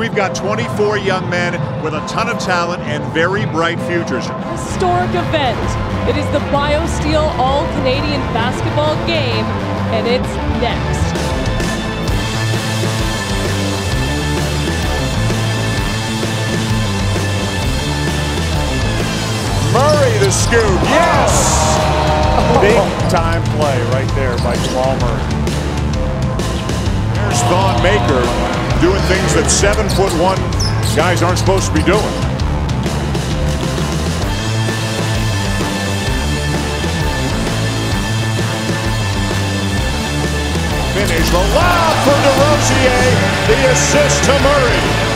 we've got 24 young men with a ton of talent and very bright futures. Historic event. It is the BioSteel All-Canadian Basketball Game, and it's next. Murray the scoop, yes! Big time play right there by Jamal Murray. There's Thon Maker doing things that seven foot one guys aren't supposed to be doing. Finish the lob for DeRozier, the assist to Murray.